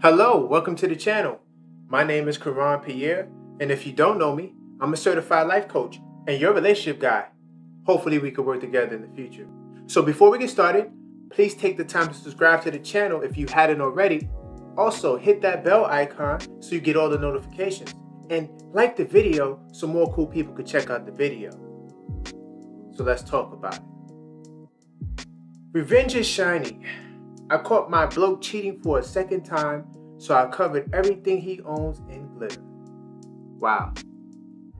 Hello, welcome to the channel. My name is Koron Pierre, and if you don't know me, I'm a certified life coach and your relationship guy. Hopefully, we could work together in the future. So, before we get started, please take the time to subscribe to the channel if you hadn't already. Also, hit that bell icon so you get all the notifications. And like the video so more cool people could check out the video. So, let's talk about it. Revenge is shiny. I caught my bloke cheating for a second time, so I covered everything he owns in glitter. Wow.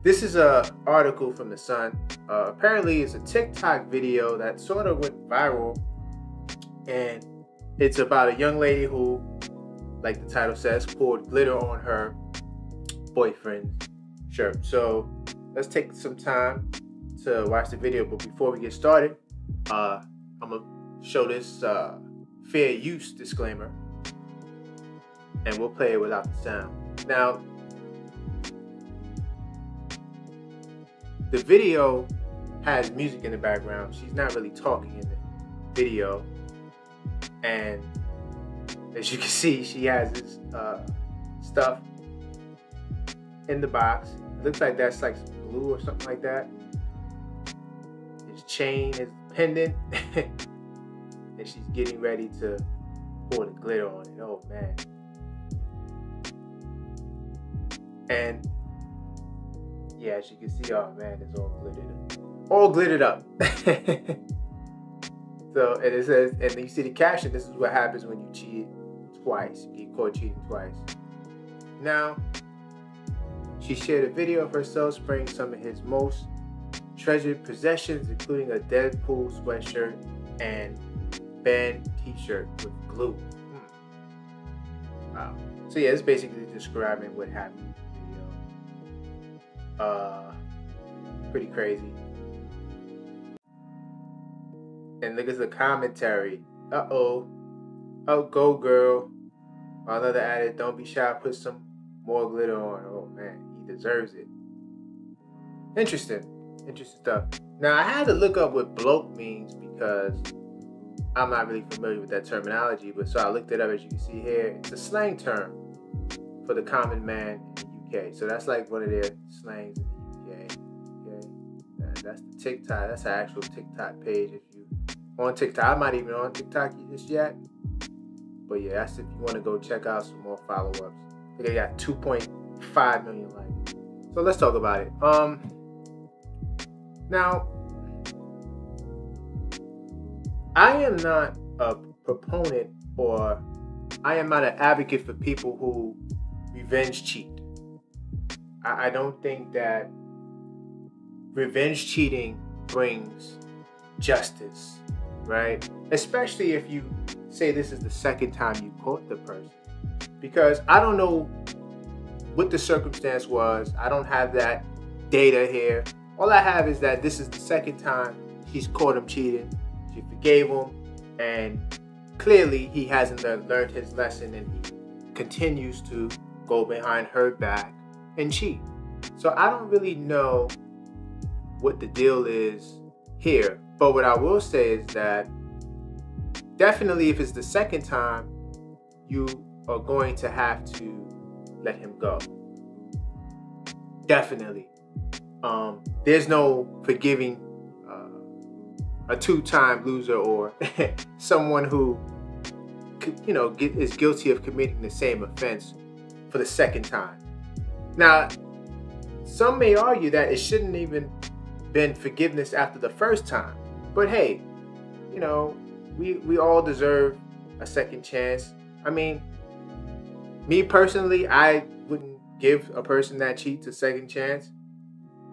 This is a article from the Sun. Uh, apparently, it's a TikTok video that sort of went viral, and it's about a young lady who, like the title says, poured glitter on her boyfriend's shirt. So let's take some time to watch the video. But before we get started, uh, I'm gonna show this. Uh, fair use disclaimer and we'll play it without the sound. Now, the video has music in the background. She's not really talking in the video. And as you can see, she has this uh, stuff in the box. It looks like that's like glue or something like that. His chain, his pendant. and she's getting ready to pour the glitter on it. Oh man. And yeah, as you can see, oh man, it's all glittered up. all glittered up. so and it says, and you see the caption, this is what happens when you cheat twice. You get caught cheating twice. Now, she shared a video of herself spraying some of his most treasured possessions, including a Deadpool sweatshirt and band t-shirt with glue. Hmm. Wow. So yeah, it's basically describing what happened in the video. Uh, pretty crazy. And look at the commentary. Uh oh. Oh, go girl. Another added, don't be shy, put some more glitter on. Oh man, he deserves it. Interesting. Interesting stuff. Now I had to look up what bloke means because I'm not really familiar with that terminology, but so I looked it up as you can see here. It's a slang term for the common man in the UK. So that's like one of their slangs in the UK. Okay, and that's the TikTok. That's an actual TikTok page. If you on TikTok, I'm not even on TikTok just yet. But yeah, that's if you want to go check out some more follow-ups. They got 2.5 million likes. So let's talk about it. Um, now I am not a proponent or I am not an advocate for people who revenge cheat. I, I don't think that revenge cheating brings justice, right? Especially if you say this is the second time you caught the person. Because I don't know what the circumstance was. I don't have that data here. All I have is that this is the second time he's caught him cheating. She forgave him, and clearly he hasn't learned his lesson and he continues to go behind her back and cheat. So I don't really know what the deal is here. But what I will say is that definitely if it's the second time, you are going to have to let him go. Definitely. Um, there's no forgiving a two-time loser or someone who you know is guilty of committing the same offense for the second time. Now, some may argue that it shouldn't even been forgiveness after the first time. But hey, you know, we we all deserve a second chance. I mean, me personally, I wouldn't give a person that cheats a second chance.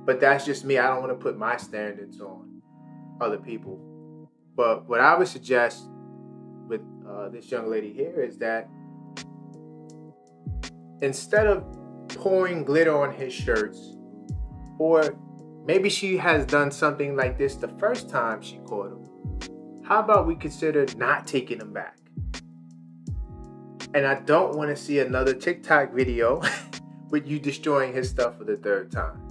But that's just me. I don't want to put my standards on other people. But what I would suggest with uh, this young lady here is that instead of pouring glitter on his shirts, or maybe she has done something like this the first time she caught him, how about we consider not taking him back? And I don't want to see another TikTok video with you destroying his stuff for the third time.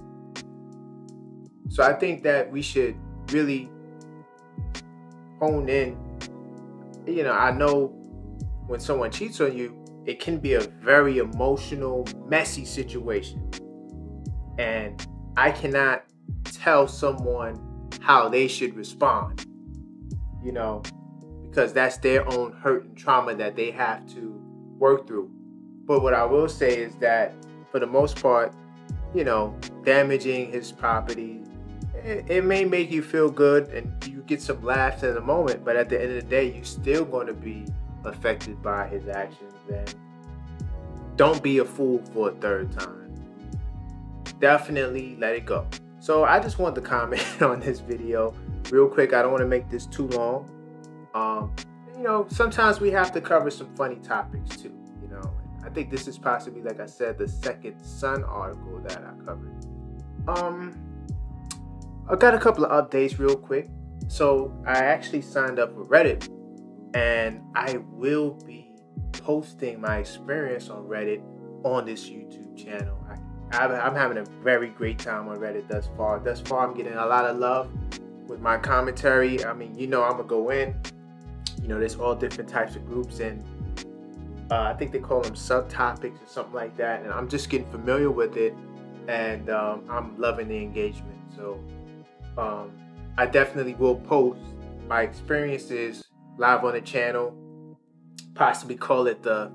So I think that we should really hone in. You know, I know when someone cheats on you, it can be a very emotional, messy situation. And I cannot tell someone how they should respond, you know, because that's their own hurt and trauma that they have to work through. But what I will say is that for the most part, you know, damaging his property, it, it may make you feel good and you get some laughs in the moment, but at the end of the day, you're still going to be affected by his actions. And don't be a fool for a third time. Definitely let it go. So I just want to comment on this video real quick. I don't want to make this too long. Um, you know, sometimes we have to cover some funny topics too. You know, I think this is possibly, like I said, the second Sun article that I covered. Um, I got a couple of updates real quick. So I actually signed up for Reddit, and I will be posting my experience on Reddit on this YouTube channel. I'm having a very great time on Reddit thus far. Thus far, I'm getting a lot of love with my commentary. I mean, you know, I'm gonna go in. You know, there's all different types of groups, and uh, I think they call them subtopics or something like that. And I'm just getting familiar with it, and um, I'm loving the engagement. So, um, I definitely will post my experiences live on the channel. Possibly call it the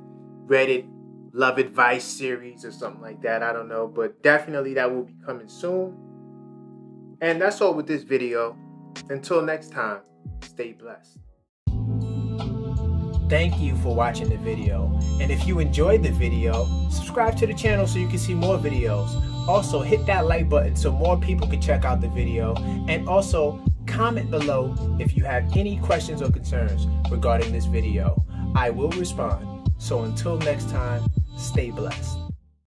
Reddit love advice series or something like that. I don't know, but definitely that will be coming soon. And that's all with this video. Until next time, stay blessed. Thank you for watching the video. And if you enjoyed the video, subscribe to the channel so you can see more videos. Also, hit that like button so more people can check out the video. And also, comment below if you have any questions or concerns regarding this video. I will respond. So until next time, Stay blessed.